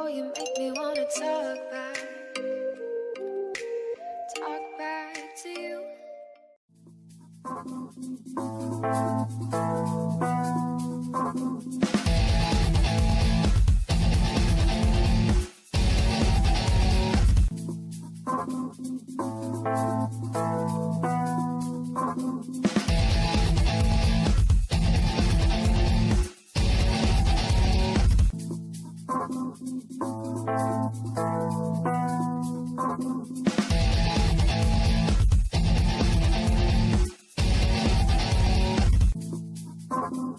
Oh, you make me wanna talk back. Talk back to you. Kaya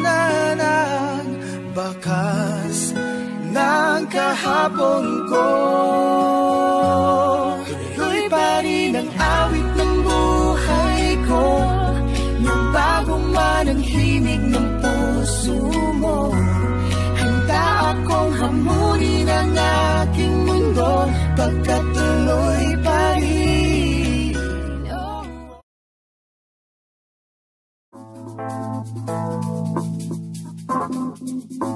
iwanan ang bakas ng kahapon ko. Tuloy pa rin ang awit ng buhay ko Nang bago man ang himig ng puso mo. Handa akong hamunin ang aking mundo Pagkat tuloy pa rin oh.